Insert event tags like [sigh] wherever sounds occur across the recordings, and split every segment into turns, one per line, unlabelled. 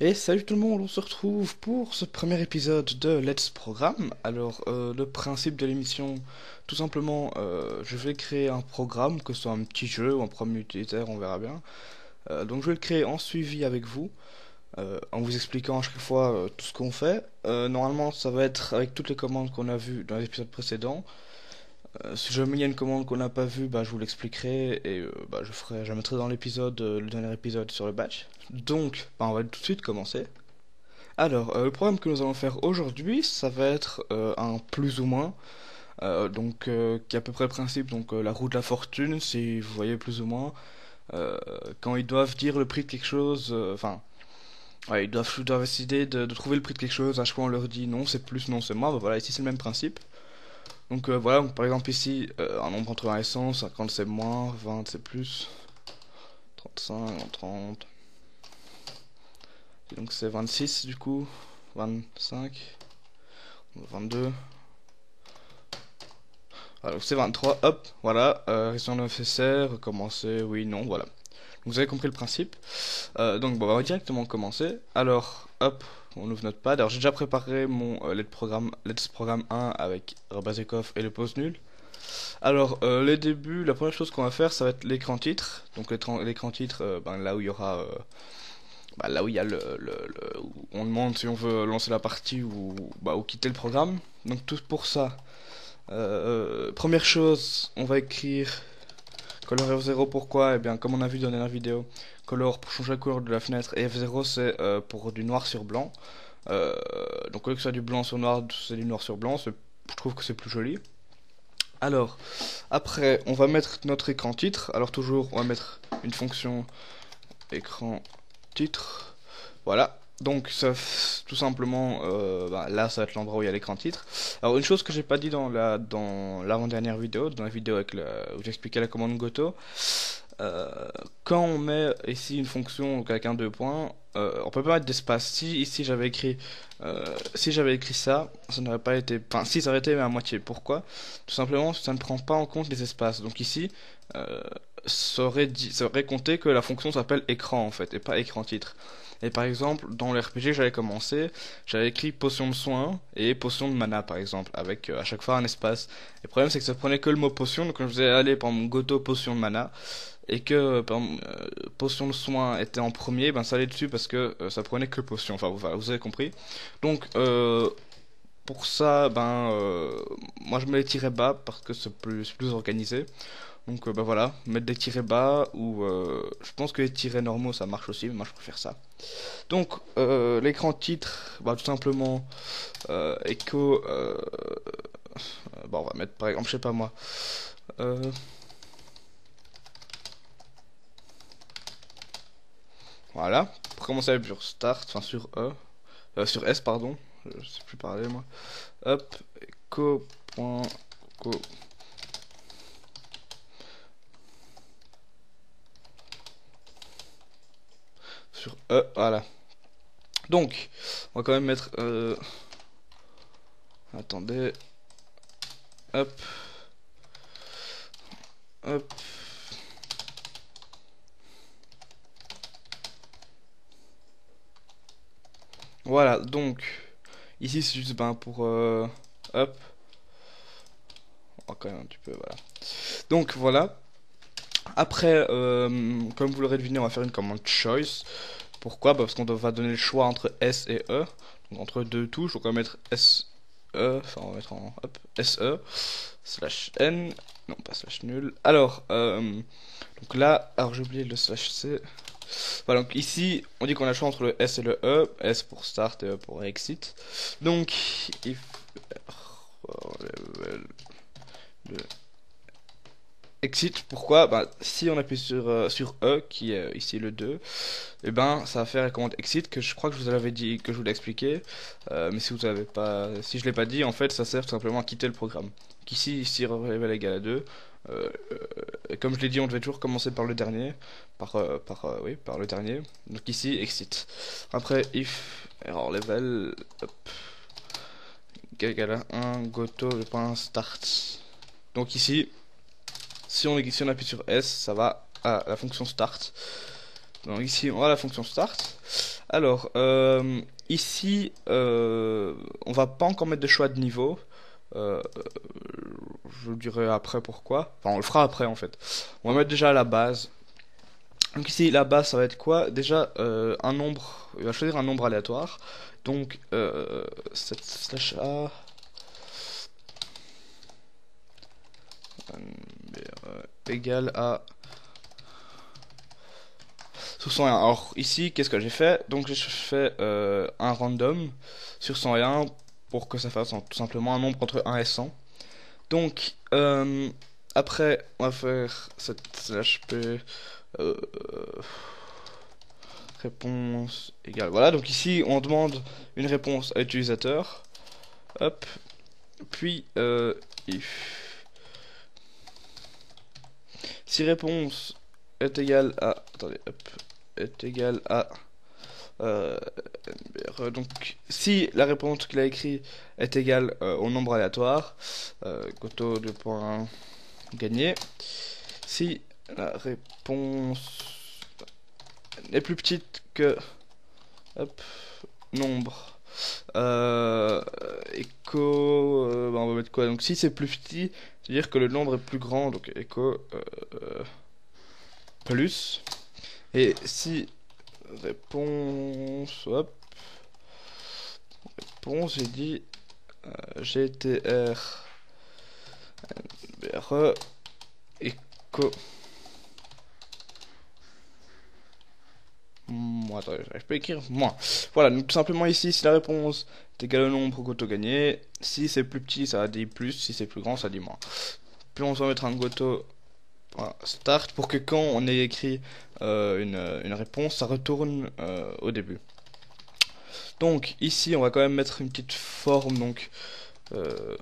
Et salut tout le monde, on se retrouve pour ce premier épisode de Let's Programme. Alors, euh, le principe de l'émission, tout simplement, euh, je vais créer un programme, que ce soit un petit jeu ou un programme utilitaire, on verra bien. Euh, donc, je vais le créer en suivi avec vous, en vous expliquant à chaque fois tout ce qu'on fait. normalement, ça va être avec toutes les commandes qu'on a vues dans l'épisode précédent. si jamais il y a une commande qu'on n'a pas vue, bah, je vous l'expliquerai et bah, je, ferai, je mettrai dans l'épisode, le dernier épisode sur le batch. Donc, bah, on va tout de suite commencer. Alors, euh, le programme que nous allons faire aujourd'hui, ça va être euh, un plus ou moins. Euh, donc, qui est à peu près le principe, donc la roue de la fortune, si vous voyez plus ou moins. quand ils doivent dire le prix de quelque chose, enfin, ils doivent, doivent décider de, trouver le prix de quelque chose. À chaque fois, on leur dit non, c'est plus, non, c'est moins. Bah, voilà, ici, c'est le même principe. Donc, voilà, par exemple, ici, un nombre entre 1 et 100, 50 c'est moins, 20 c'est plus, 35, 30. Donc c'est 26 du coup, 25, 22. Alors donc c'est 23, hop, voilà, euh, région nécessaire, recommencer, oui, non, voilà. Donc vous avez compris le principe. Euh, donc bon, on va directement commencer. Alors, hop, on ouvre notre pad. Alors j'ai déjà préparé mon euh, let's, Programme 1 avec Rabazekov et le pause nul. Alors, euh, les débuts, la première chose qu'on va faire, ça va être l'écran titre. Donc l'écran titre, euh, ben, là où il y aura bah, là où il y a le, on demande si on veut lancer la partie ou, bah, ou quitter le programme. Donc tout pour ça. Première chose, on va écrire color F0 pourquoi? Eh bien comme on a vu dans la dernière vidéo, color pour changer la couleur de la fenêtre et F0 c'est euh, pour du noir sur blanc. Euh, donc que ce soit du blanc sur noir, c'est du noir sur blanc, je trouve que c'est plus joli. Alors, après, on va mettre notre écran titre. Alors toujours, on va mettre une fonction écran titre. Voilà. Donc ça, tout simplement, euh, bah, là ça va être l'endroit où il y a l'écran titre. Alors une chose que j'ai pas dit dans la l'avant-dernière vidéo, dans la vidéo où j'expliquais la commande Goto, euh, quand on met ici une fonction avec un deux points, euh, on peut pas mettre d'espace. Si ici j'avais écrit, si j'avais écrit ça, ça n'aurait pas été, enfin si ça aurait été à moitié. Pourquoi? Tout simplement, ça ne prend pas en compte les espaces. Donc ici, ça aurait, dit, ça aurait compté que la fonction s'appelle écran en fait et pas écran titre. Et par exemple, dans l'RPG que j'avais commencé, j'avais écrit potion de soin et potion de mana par exemple, avec euh, à chaque fois un espace. Le problème c'est que ça prenait que le mot potion, donc quand je faisais aller par mon Goto potion de mana, et que euh, euh, potion de soin était en premier, ben ça allait dessus parce que ça prenait que potion, enfin vous, avez compris. Donc pour ça, ben moi je me les tirais bas parce que c'est plus, organisé. Donc euh, bah voilà, mettre des tirets bas ou euh, je pense que les tirets normaux ça marche aussi, mais moi je préfère ça. Donc euh, l'écran titre, bah tout simplement Echo, bon on va mettre par exemple, je sais pas moi. Voilà, pour commencer sur Start, enfin sur E, sur S pardon, je sais plus parler moi. Hop, echo.co sur E, voilà. Donc, on va quand même mettre... Euh... Attendez. Hop. Hop. Voilà, donc, ici c'est juste ben, pour... Euh, hop. quand même un petit peu, voilà. Donc, voilà. Après, euh, comme vous l'aurez deviné, on va faire une commande choice. Pourquoi? Bah, Parce qu'on va donner le choix entre S et E. Donc entre deux touches, on va mettre SE, enfin on va mettre en hop, SE, slash N, non pas slash nul. Alors, euh, donc là, alors j'ai oublié le slash C. Voilà, donc ici, on dit qu'on a le choix entre le S et le E. S pour start et E pour exit. Donc, if le exit, pourquoi? Bah, Si on appuie sur, euh, sur E, qui est euh, ici le 2, et eh ben ça va faire la commande exit, que je crois que je vous l'avais dit, que je vous l'ai expliqué, euh, mais si vous avez pas, si je l'ai pas dit, en fait ça sert tout simplement à quitter le programme. Ici, révèle égal à 2, comme je l'ai dit, on devait toujours commencer par le dernier, par, par, oui, par le dernier, donc ici, exit. Après, if, error level, hop, à 1, goto, le point start. Donc ici, si on, si on appuie sur S, ça va à la fonction start. Donc ici, on a la fonction start. Alors, euh, ici, euh, on va pas encore mettre de choix de niveau. Euh, je vous dirai après pourquoi. Enfin, on le fera après en fait. On va mettre déjà la base. Donc ici, la base, ça va être quoi? Déjà, euh, un nombre. Il va choisir un nombre aléatoire. Donc, euh, cette slash A. Euh, égale à 101. Alors ici, qu'est-ce que j'ai fait? Donc j'ai fait euh, un random sur 101 pour que ça fasse tout simplement un nombre entre 1 et 100. Donc euh, après, on va faire cette slash p euh, réponse égale. Voilà, donc ici on demande une réponse à l'utilisateur. Hop. Puis if si réponse est égale à attendez hop est égal à euh, donc si la réponse qu'il a écrit est égale euh, au nombre aléatoire euh, Goto de points gagné. Si la réponse est plus petite que nombre euh, écho euh, bah on va mettre quoi? Donc si c'est plus petit c'est à dire que le nombre est plus grand donc écho euh, plus. Et si réponse, hop, réponse, j'ai dit euh, GTR BRE écho. Moi, attendez, je peux écrire moins. Voilà, donc tout simplement ici, si la réponse est égale au nombre Goto gagné, si c'est plus petit, ça dit plus, si c'est plus grand, ça dit moins. Puis on va mettre un Goto start pour que quand on ait écrit euh, une, réponse, ça retourne euh, au début. Donc ici, on va quand même mettre une petite forme. Donc euh,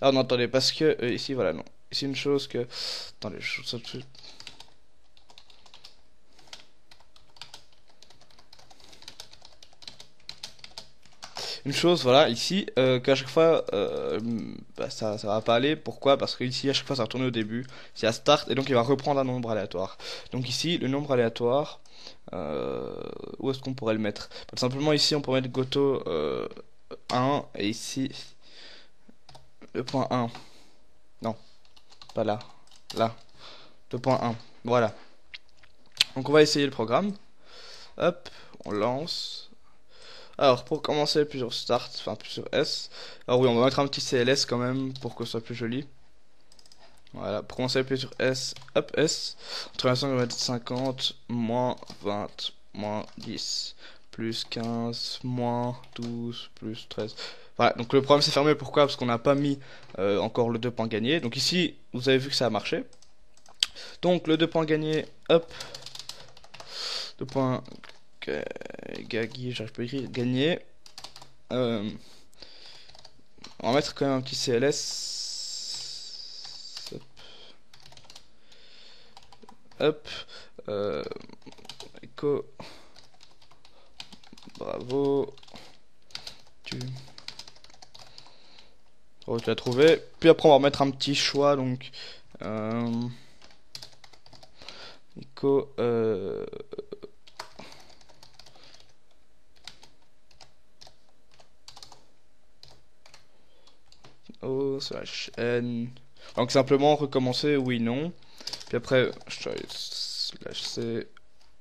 ah non, attendez, parce que ici, voilà, non. Ici, une chose que... Attendez, je ça une chose, voilà, ici, euh, qu'à chaque fois, euh, bah, ça, ça va pas aller. Pourquoi? Parce que ici, à chaque fois, ça va tourner au début. C'est à start, et donc il va reprendre un nombre aléatoire. Donc ici, le nombre aléatoire, euh, où est-ce qu'on pourrait le mettre? Tout simplement, ici, on pourrait mettre Goto 1, et ici, le point 1. Non, pas là, là. 2.1, voilà. Donc on va essayer le programme. Hop, on lance. Alors, pour commencer, plusieurs start, enfin plusieurs S. Alors oui, on va mettre un petit CLS quand même pour que ce soit plus joli. Voilà, pour commencer, sur S, hop, S. Entre 5, on va mettre 50, moins 20, moins 10, plus 15, moins 12, plus 13. Voilà, donc le problème c'est fermé, pourquoi? Parce qu'on n'a pas mis euh, encore le 2 points gagnés. Donc ici, vous avez vu que ça a marché. Donc le 2 points gagnés, hop, 2 points euh, pas à écrire, gagner. Euh, on va mettre quand même un petit CLS. Hop. Euh, Echo. Bravo. Tu. Oh, tu l'as trouvé. Puis après, on va mettre un petit choix. Donc. Euh, Echo. Euh, Slash N. Donc simplement recommencer oui, non. Puis après, slash C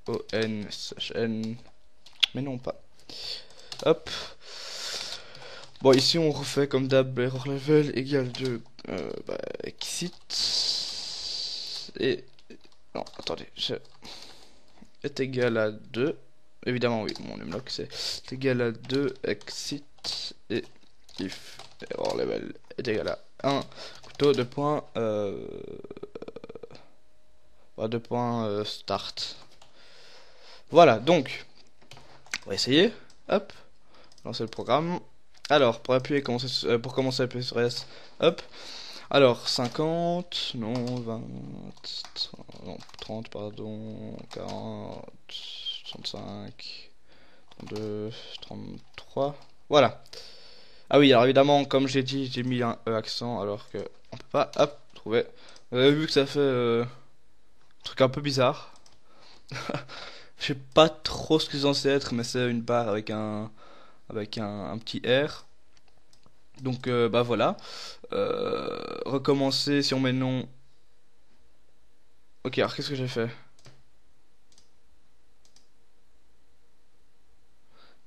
O N slash N. Mais non, pas. Hop. Bon, ici on refait comme d'hab error level égale de euh, bah, exit. Et. Non, attendez. Je... Est égal à 2. Évidemment, oui, mon numlock c'est égal à 2 exit et if error level est égal à 1 couteau de points euh, 2 points euh, start. Voilà donc on va essayer. Hop lancer le programme. Alors pour appuyer commencer, euh, pour commencer à appuyer sur S hop. Alors 50 non 20 non 30 pardon 40 35 32 33 voilà Ah oui, alors évidemment, comme j'ai dit, j'ai mis un E accent alors que on peut pas, hop, trouver. Vous avez vu que ça fait euh, un truc un peu bizarre. [laughs] Je sais pas trop ce que c'est censé être, mais c'est une barre avec un avec un, petit R. Donc euh, bah voilà. Euh, recommencer si on met non. Ok, alors qu'est-ce que j'ai fait?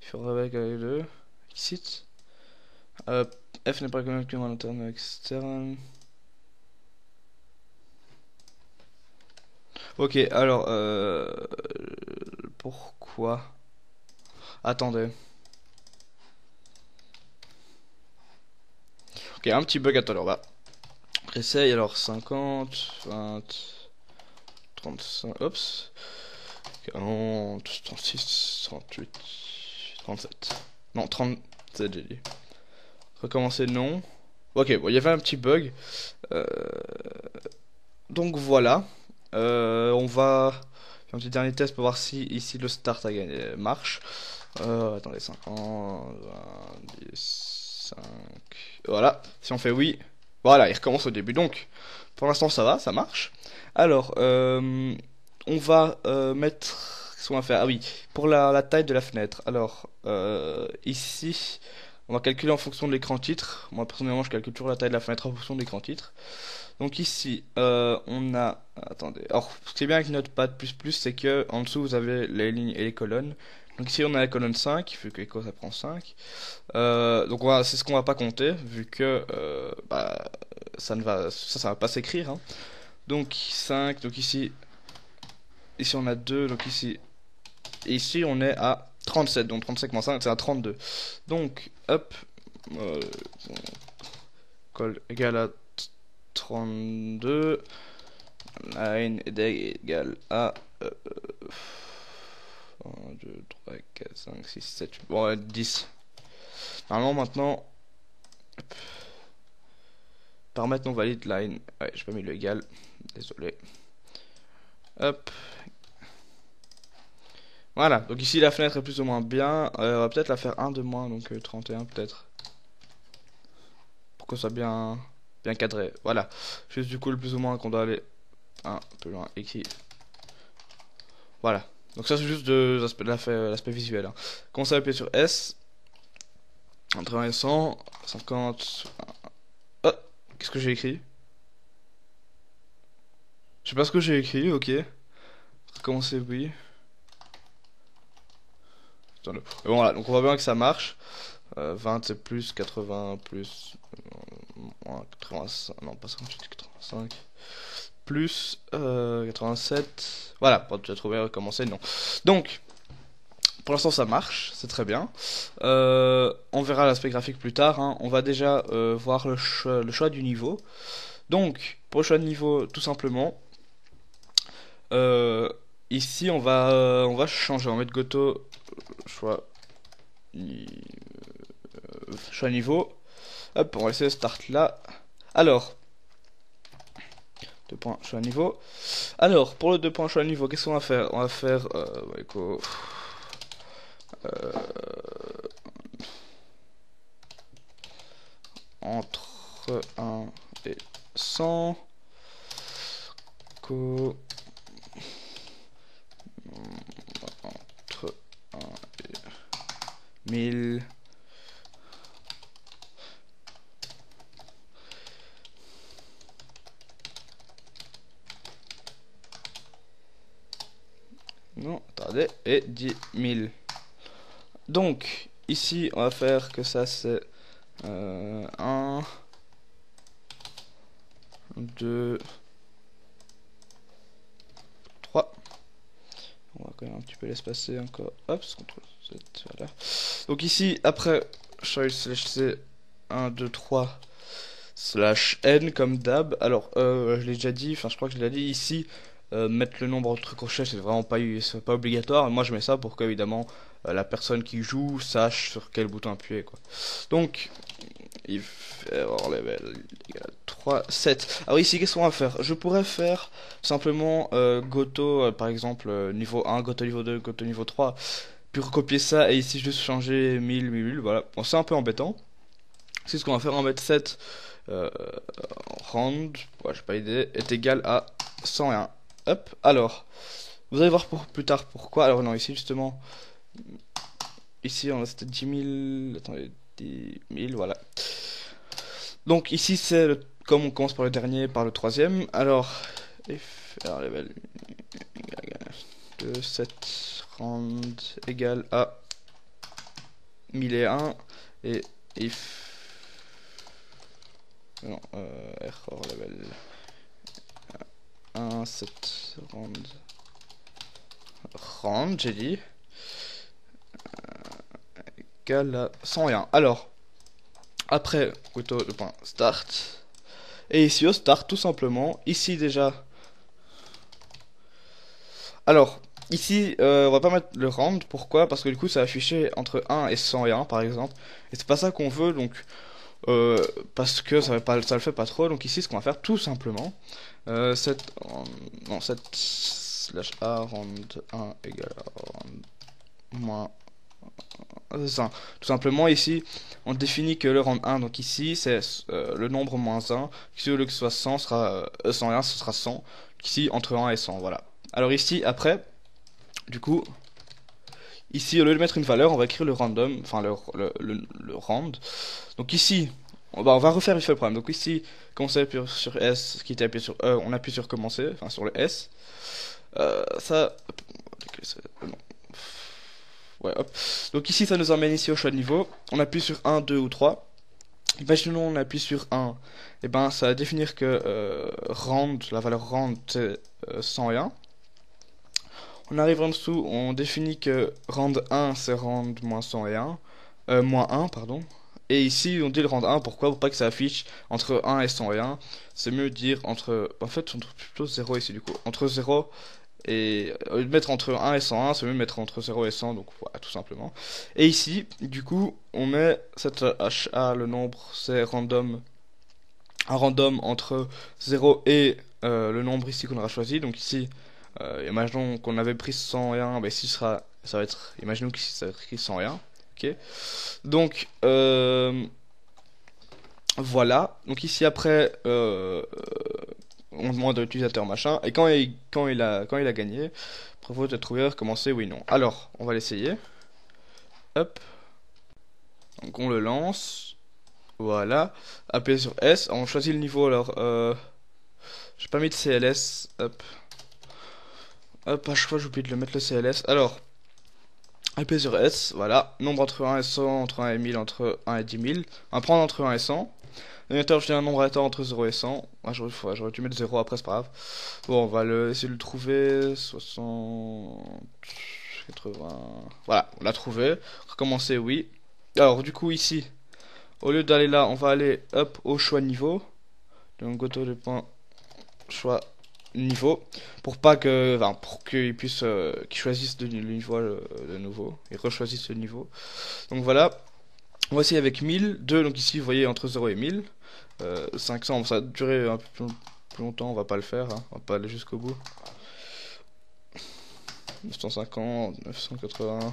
Il faudrait avec les deux. Exit. Euh, F n'est pas connecté à l'interne externe. Ok, alors, euh, pourquoi? Attendez. Ok, un petit bug, attends, on va essaye, alors 50, 20, 35, oups, 40, 36, 38, 37, non, 37 j'ai dit. Recommencer, non. Ok, bon, il y avait un petit bug. Euh, donc voilà. Euh, on va faire un petit dernier test pour voir si ici le start marche. Euh, attendez, 50, 20, 10, 5. Voilà. Si on fait oui, voilà, il recommence au début. Donc, pour l'instant, ça va, ça marche. Alors, on va mettre. Qu'est-ce qu'on va faire? Ah oui, pour la, la, taille de la fenêtre. Alors, ici, on va calculer en fonction de l'écran titre. Moi personnellement je calcule toujours la taille de la fenêtre en fonction de l'écran titre. Donc ici euh, on a... Attendez. Alors ce qui est bien avec Notepad++, c'est que en dessous vous avez les lignes et les colonnes. Donc ici on a la colonne 5, vu que l'écho ça prend 5. Euh, donc c'est ce qu'on va pas compter, vu que euh, bah, ça ne va, ça, va pas s'écrire. Hein. Donc 5, donc ici, ici on a 2, donc ici, ici on est à 37, donc 35 moins 5, c'est à 32. Donc, hop, euh, col égale à 32, line égale à 1, 2, 3, 4, 5, 6, 7, 8, bon, 10. Normalement, maintenant, hop, paramètre non valide, line, ouais, j'ai pas mis le égal, désolé. Hop, voilà, donc ici la fenêtre est plus ou moins bien. Euh, on va peut-être la faire un de moins, donc 31 euh, peut-être. Pour que ça soit bien, bien cadré. Voilà, juste du coup le plus ou moins qu'on doit aller un peu loin, écrit. Voilà, donc ça c'est juste de l'aspect visuel. Hein. Quand on appuyer sur S, entre 1 et 100, 50... Oh, qu'est-ce que j'ai écrit? Je sais pas ce que j'ai écrit, ok. Recommencer, oui bon, voilà, donc on voit bien que ça marche. 20 euh, c'est plus, 80 plus, euh, 85, non pas 58, 85, plus 87. Euh, voilà, pour tu as trouvé recommencer, non. Donc, pour l'instant ça marche, c'est très bien. on verra l'aspect graphique plus tard. Hein. On va déjà voir le, choix du niveau. Donc, pour niveau, tout simplement, ici on va, on va changer. On va mettre Goto choix, euh, choix niveau. Hop, on va essayer start là. Alors, deux points choix niveau. Alors, pour le deux points choix niveau, qu'est-ce qu'on va faire? On va faire euh, euh, entre 1 et 100 co 1000 Non, attendez, et 10 000. Donc, ici, on va faire que ça, c'est 1, 2, 3. On va quand même un petit peu l'espacer encore. Hop, contrôle Donc ici, après, choice slash c 1, 2, 3 slash n comme d'hab. Alors, euh, je l'ai déjà dit, enfin je crois que je l'ai dit ici. Euh, mettre le nombre entre crochets c'est vraiment pas, pas obligatoire. Moi je mets ça pour que évidemment euh, la personne qui joue sache sur quel bouton appuyer quoi. Donc if error level 3 7 alors ici qu'est-ce qu'on va faire? Je pourrais faire simplement goto par exemple niveau 1 goto niveau 2 goto niveau 3 puis recopier ça et ici juste changer 1000, 1000, voilà. Bon, c'est un peu embêtant. C'est ce qu'on va faire, va mettre 7 euh, rand, j'ai pas idée, est égal à 101. Hop, alors, vous allez voir pour, plus tard pourquoi. Alors non, ici justement, ici on a c'était 10 000, attendez, 10 000, voilà. Donc ici c'est comme on commence par le dernier, par le troisième. Alors, if, alors level 2, 7 rand égale à 1001 et if non, euh, error level 1, 7 rand rand, j'ai dit euh, égale à 101. Alors, après, plutôt le point start. Et ici au start, tout simplement, ici déjà. Alors, ici, euh, on va pas mettre le rand. Pourquoi? Parce que du coup, ça va afficher entre 1 et 101, par exemple. Et c'est pas ça qu'on veut, donc euh, parce que ça, le fait pas trop. Donc ici, ce qu'on va faire tout simplement, euh, 7, non, 7 slash a rand 1 égale moins 1. Tout simplement ici, on définit que le rand 1, donc ici, c'est euh, le nombre moins 1. Si au que ce soit 100, sera, euh, 101, ce sera 100. Ici, entre 1 et 100, voilà. Alors ici, après, du coup, Ici, au lieu de mettre une valeur, on va écrire le random, enfin le, le, le, rand. Donc ici, on va, refaire une fois le problème. Donc ici, quand on s'appuie sur S, qui était appuyé sur E, on appuie sur commencer, enfin sur le S. Euh, ça... Ouais, hop. Donc ici, ça nous emmène ici au choix de niveau. On appuie sur 1, 2 ou 3. Imaginons on appuie sur 1. Et eh ben, ça va définir que euh, rand, la valeur rand, c'est euh, 101. On arrive en dessous, on définit que rand 1 c'est rand moins 101, euh, moins 1 pardon. Et ici on dit le rand 1, pourquoi? Pour pas que ça affiche entre 1 et 101. C'est mieux de dire entre, en fait on trouve plutôt 0 ici du coup, entre 0 et de mettre entre 1 et 101, c'est mieux de mettre entre 0 et 100, donc voilà, tout simplement. Et ici, du coup, on met cette HA, le nombre, c'est random, un random entre 0 et euh, le nombre ici qu'on aura choisi. Donc ici, euh, imaginons qu'on avait pris 101, ben ici sera, ça va être, imaginons qu'ici ça va être écrit 101. Ok. Donc euh, voilà. Donc ici après, euh, on demande à l'utilisateur machin, et quand il, quand il a, quand il a gagné, prévoit de trouver recommencer oui non. Alors, on va l'essayer. Hop. Donc on le lance. Voilà. Appuyez sur S. On choisit le niveau. Alors, euh, j'ai pas mis de CLS. Hop. Hop, à chaque fois j'oublie de le mettre le CLS. Alors, IP sur S, voilà. Nombre entre 1 et 100, entre 1 et 1000, entre 1 et 10 000. On va prendre entre 1 et 100. Dénominateur, je un nombre aléatoire entre 0 et 100. Ah, j'aurais dû mettre 0 après, c'est pas grave. Bon, on va le, essayer de le trouver. 60... 80... Voilà, on l'a trouvé. Recommencer, oui. Alors, du coup, ici, au lieu d'aller là, on va aller, hop, au choix niveau. Donc, go to le point choix niveau pour pas que pour qu'ils puissent euh, qu'ils choisissent le niveau euh, de nouveau et rechoisissent le niveau. Donc voilà. On va essayer avec 1000 2 donc ici vous voyez entre 0 et 1000 euh, 500 ça va durer un peu plus, longtemps on va pas le faire hein. on va pas aller jusqu'au bout. 950 980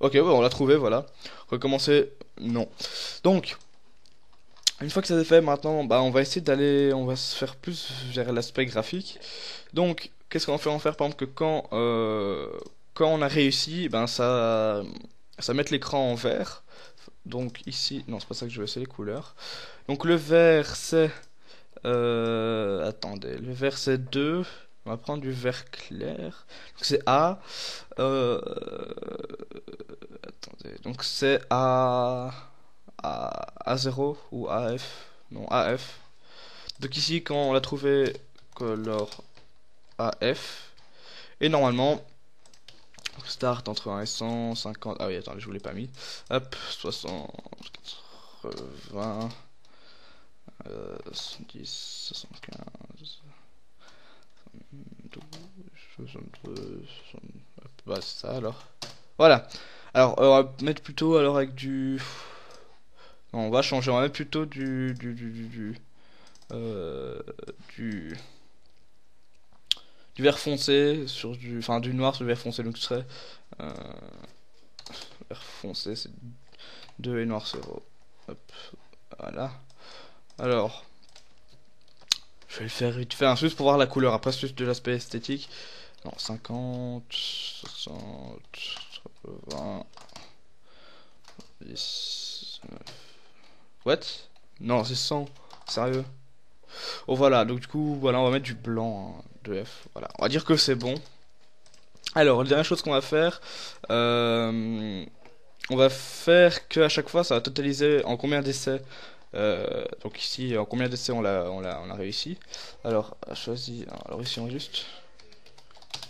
ok on l'a trouvé voilà. Recommencer non. Donc une fois que ça c'est fait, maintenant, bah, on va essayer d'aller, on va se faire plus vers l'aspect graphique. Donc, qu'est-ce qu'on fait en faire? Par exemple, que quand, euh, quand on a réussi, ben ça, ça met l'écran en vert. Donc ici, non, c'est pas ça que je veux, c'est les couleurs. Donc le vert, c'est, euh, attendez, le vert c'est 2. On va prendre du vert clair. Donc c'est A. Euh, attendez, donc c'est A. A, 0 ou AF. Non, AF. Donc ici, quand on l'a trouvé color AF. Et normalement, start entre 1 et 100, 50. Ah oui, attendez, je vous l'ai pas mis. Hop, 60, 80, euh, 70, 75, 12, 72, bah c'est ça alors. Voilà. Alors, on va mettre plutôt alors avec du on va changer, on va plutôt du du du du, du, euh, du, vert foncé sur du enfin du noir sur du vert foncé donc ce serait euh, vert foncé c'est 2 et noir 0. Hop, voilà. Alors, je vais le faire vite fait, juste pour voir la couleur. Après, c'est juste de l'aspect esthétique. Non, 50, 60, 20, 19. What? Non, c'est 100. Sérieux Oh voilà, donc du coup, voilà, on va mettre du blanc hein, de F. Voilà, on va dire que c'est bon. Alors, la dernière chose qu'on va faire, euh, on va faire que à chaque fois, ça va totaliser en combien d'essais. Euh, donc ici, en combien d'essais on l'a, on l'a, on a réussi. Alors, choisi. Alors ici, on juste.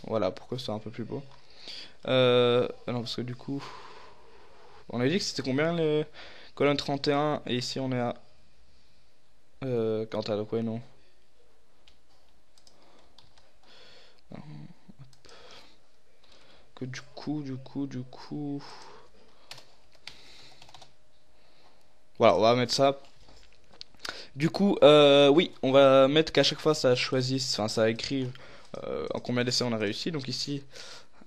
Voilà, pourquoi c'est un peu plus beau. Euh, non, parce que du coup, on avait dit que c'était combien le colonne 31 et ici on est à euh, quant à donc ouais non. Que du coup, du coup, du coup. Voilà, on va mettre ça. Du coup, euh, oui, on va mettre qu'à chaque fois ça choisisse, enfin ça écrive euh, en combien d'essais on a réussi. Donc ici,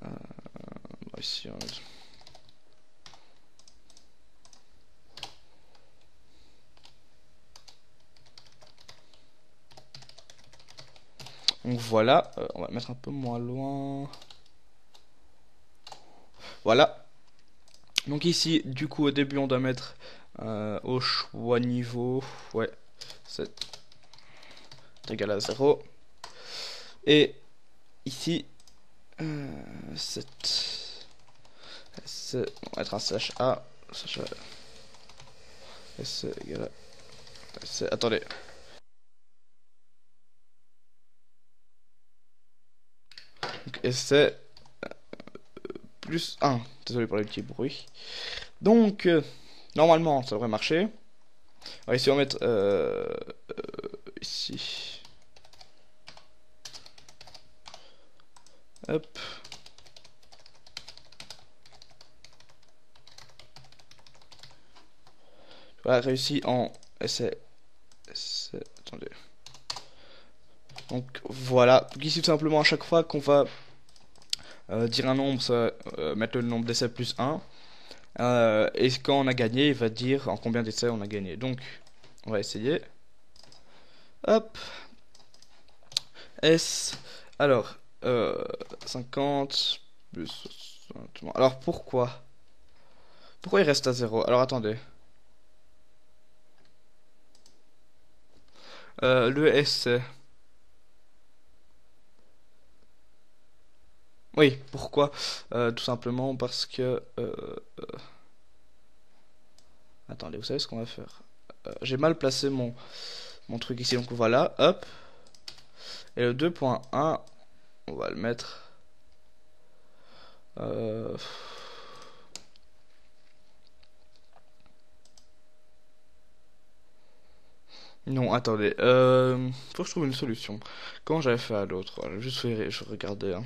euh, ici Donc voilà, euh, on va mettre un peu moins loin. Voilà. Donc ici, du coup, au début, on doit mettre euh, au choix niveau. Ouais, c'est égal à 0. Et ici, euh, 7. on va mettre un slash A. Slash A. S égal à. Attendez. Et c'est euh, plus 1. Désolé pour les petits bruits. Donc, euh, normalement, ça devrait marcher. On va mettre euh, ici. Hop. Voilà, réussi en essai. Attendez. Donc voilà. Donc ici, tout simplement, à chaque fois qu'on va euh, dire un nombre, ça euh, mettre le nombre d'essais plus 1. Euh, et quand on a gagné, il va dire en combien d'essais on a gagné. Donc, on va essayer. Hop. S. Alors, 50 plus 60. Alors, pourquoi? Pourquoi il reste à 0 Alors, attendez. le S. Oui, pourquoi? Euh, Tout simplement parce que... Euh, euh, attendez, vous savez ce qu'on va faire? J'ai mal placé mon, mon truc ici, donc voilà, hop. Et le 2.1, on va le mettre... Non, attendez, faut que je trouve une solution. Comment j'avais fait à l'autre? Juste je regarder. Hein.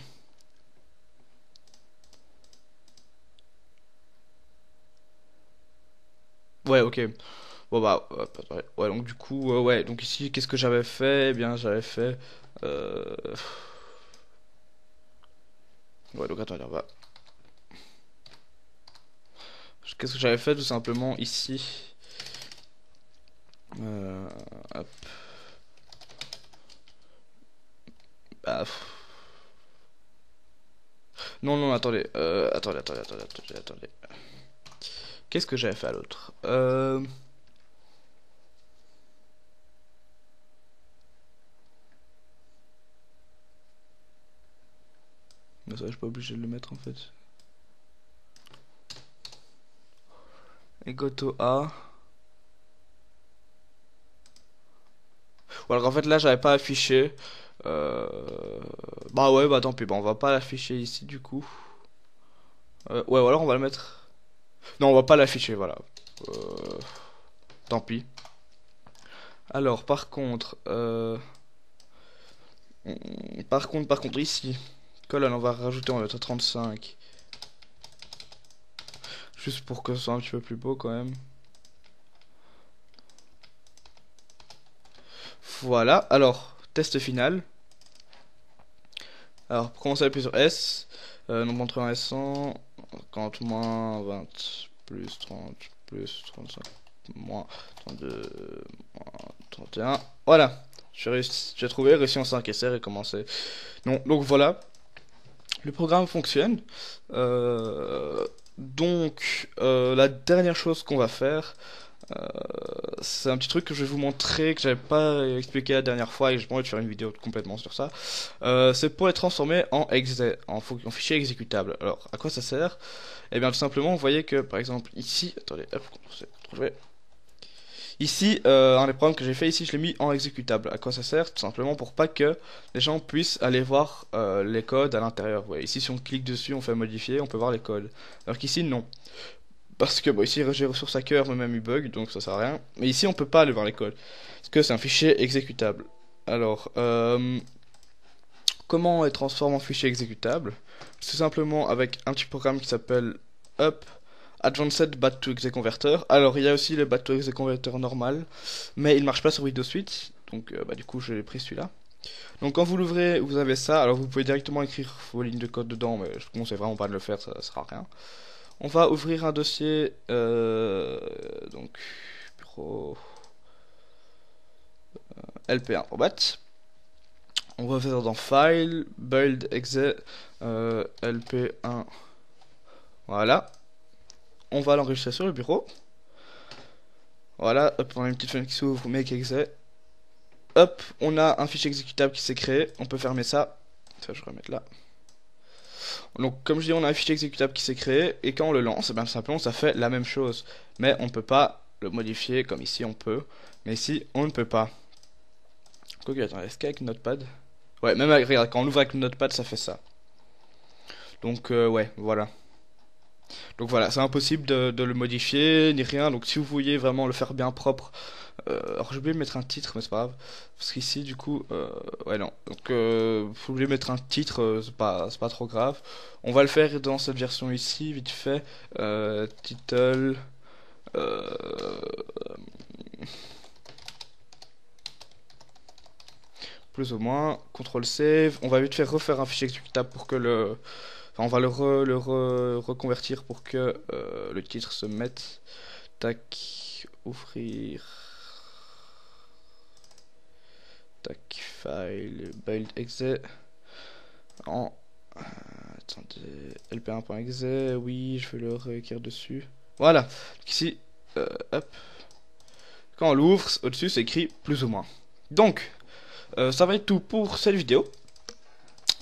Ouais, ok. Bon bah, ouais, donc du coup, ouais, donc ici, qu'est-ce que j'avais fait? Eh bien, j'avais fait... Euh... Ouais, donc attendez, on va... Qu'est-ce que j'avais fait tout simplement ici? Euh... Hop. Bah... Non, non, attendez. Euh, attendez, attendez, attendez, attendez, attendez. Qu'est-ce que j'avais fait à l'autre euh... ça, je suis pas obligé de le mettre en fait. Egoto A. Ou alors en fait là j'avais pas affiché. Euh... Bah ouais bah tant pis, bah, on va pas l'afficher ici du coup. Euh, ouais ou alors on va le mettre non, on va pas l'afficher, voilà. Euh, tant pis. Alors, par contre, euh, par contre, par contre, ici, colonne, on va rajouter, on va mettre 35. Juste pour que ce soit un petit peu plus beau quand même. Voilà, alors, test final. Alors, pour commencer, appuyer sur S. Euh, nombre entre 1 et 100. 50 moins 20 plus 30 plus 35 moins 32 moins 31. Voilà. J'ai trouvé, réussi en 5 essais et commencé. Non, donc voilà. Le programme fonctionne. Euh, donc, euh, la dernière chose qu'on va faire, c'est un petit truc que je vais vous montrer, que j'avais pas expliqué la dernière fois et je envie de faire une vidéo complètement sur ça. Euh, c'est pour les transformer en, en, fichier exécutable. Alors, à quoi ça sert? Eh bien, tout simplement, vous voyez que, par exemple, ici, attendez, hop, Ici, euh, un des programmes que j'ai fait ici, je l'ai mis en exécutable. À quoi ça sert? Tout simplement pour pas que les gens puissent aller voir euh, les codes à l'intérieur. Ouais, ici, si on clique dessus, on fait modifier, on peut voir les codes. Alors qu'ici, non. Parce que bon, ici, j'ai ressources à cœur, même il bug, donc ça sert à rien. Mais ici, on peut pas aller voir les codes. Parce que c'est un fichier exécutable. Alors, euh, comment on transforme en fichier exécutable? Tout simplement avec un petit programme qui s'appelle up Advanced Bat to Exe Converter. Alors il y a aussi le Bat to Exe Converter normal, mais il marche pas sur Windows 8, donc euh, bah, du coup j'ai pris celui-là. Donc quand vous l'ouvrez, vous avez ça. Alors vous pouvez directement écrire vos lignes de code dedans, mais je ne conseille vraiment pas de le faire, ça, ne sera rien. On va ouvrir un dossier, euh, donc bureau euh, LP1 au bat. On va faire dans File, Build, Exe, LP1. Voilà on va l'enregistrer sur le bureau. Voilà, hop, on a une petite fenêtre qui s'ouvre, make exe. Hop, on a un fichier exécutable qui s'est créé. On peut fermer ça. Ça, je vais remettre là. Donc, comme je dis, on a un fichier exécutable qui s'est créé. Et quand on le lance, eh ben, simplement, ça fait la même chose. Mais on ne peut pas le modifier comme ici, on peut. Mais ici, on ne peut pas. Ok, attends, est-ce qu'avec Notepad? Ouais, même regarde, quand on ouvre avec Notepad, ça fait ça. Donc, euh, ouais, voilà. Donc voilà, c'est impossible de, le modifier ni rien. Donc si vous vouliez vraiment le faire bien propre, euh, alors j'ai oublié de mettre un titre, mais c'est pas grave. Parce qu'ici, du coup, euh, ouais non. Donc euh, vous voulez mettre un titre, euh, c'est pas, pas trop grave. On va le faire dans cette version ici, vite fait. title. Plus ou moins, CTRL save, on va vite faire refaire un fichier exécutable pour que le, on va le, le reconvertir pour que euh, le titre se mette. Tac, ouvrir. Tac, file, build exe. En. Euh, attendez, lp1.exe. Oui, je vais le réécrire dessus. Voilà. ici, euh, hop. Quand on l'ouvre, au-dessus, c'est écrit plus ou moins. Donc, ça va être tout pour cette vidéo.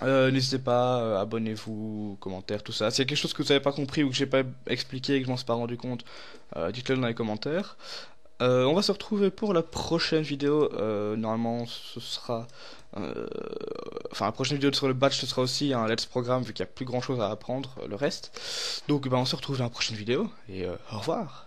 Euh, n'hésitez pas, euh, abonnez-vous, commentaires, tout ça. S'il y a quelque chose que vous n'avez pas compris ou que j'ai pas expliqué et que je m'en suis pas rendu compte, euh, dites-le dans les commentaires. on va se retrouver pour la prochaine vidéo. normalement, ce sera. Enfin, la prochaine vidéo sur le batch, ce sera aussi un Let's Programme, vu qu'il n'y a plus grand chose à apprendre, le reste. Donc, ben, on se retrouve dans la prochaine vidéo, et au revoir.